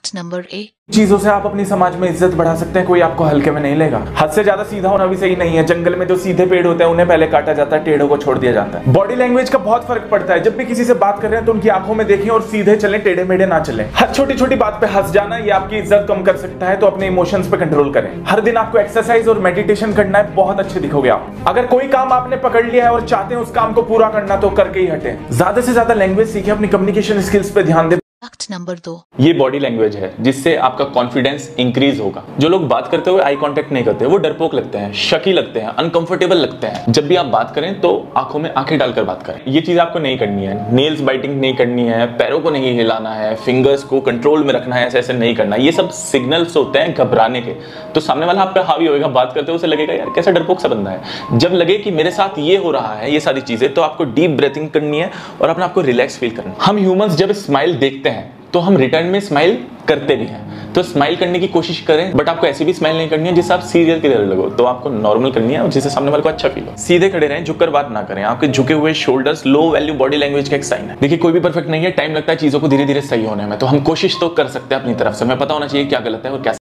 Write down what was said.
Fact number 8. चीज़ों से आप अपनी समाज में इज़्ज़त बढ़ा सकते हैं, कोई आपको हल्के में नहीं लेगा। हद से ज़्यादा सीधा होना भी सही नहीं है। जंगल में जो सीधे पेड़ होते हैं, उन्हें पहले काटा जाता है, टेढ़ों को छोड़ दिया जाता है। बॉडी लैंग्वेज का बहुत फ़र्क पड़ता है। जब भी किसी से बात कर रहे हैं तो उनकी आँखों में देखें और सीधे चले, टेढ़े मेढ़े ना चले। हर छोटी छोटी बात पे हंस जाना, ये आपकी इज़्ज़त कम कर सकता है तो अपने इमोशंस पे कंट्रोल करें। हर दिन आपको एक्सरसाइज और मेडिटेशन करना है, बहुत अच्छे दिखोगे आप। अगर कोई काम आपने पकड़ लिया है और चाहते हैं उस काम को पूरा करना तो करके ही हटे। ज़्यादा से ज़्यादा लैंग्वेज सीखे, अपनी कम्युनिकेशन स्किल्स पे ध्यान दें। Fact number 2. ये बॉडी लैंग्वेज है, जिससे आपका कॉन्फिडेंस इंक्रीज होगा। जो लोग बात करते हुए आई कांटेक्ट नहीं करते, वो डरपोक लगते हैं, शकी लगते हैं अनकंफर्टेबल लगते हैं। जब भी आप बात करें तो आँखों में आँखें डालकर बात करें। ये चीज़ आपको नहीं करनी है। नेल्स बाइटिंग नहीं करनी है, पैरों को नहीं हिलाना है फिंगर्स को कंट्रोल में रखना है, ऐसे ऐसे नहीं करना। ये सब सिग्नल्स होते हैं घबराने के। तो सामने वाला आप पे हावी होगा बात करते हुए लगेगा, यार, कैसा डरपोक सा बंदा है। जब लगे कि मेरे साथ ये हो रहा है, ये सारी चीज़ें तो आपको डीप ब्रेथिंग करनी है और अपने आपको रिलैक्स फील करना हम ह्यूमंस जब स्माइल देखते हैं तो हम रिटर्न में स्माइल करते भी हैं। तो स्माइल करने की कोशिश करें बट आपको ऐसी भी स्माइल नहीं करनी है जिससे आप सीरियल की लगो। तो आपको नॉर्मल करनी है जिससे सामने वाले को अच्छा फील हो। सीधे खड़े रहें, झुककर बात ना करें। आपके झुके हुए shoulders low value body language का एक साइन है। देखिए, कोई भी परफेक्ट नहीं है। टाइम लगता है चीज़ों को धीरे धीरे सही होने में। तो हम कोशिश तो कर सकते हैं अपनी तरफ़ से। हमें पता होना चाहिए क्या गलत है और क्या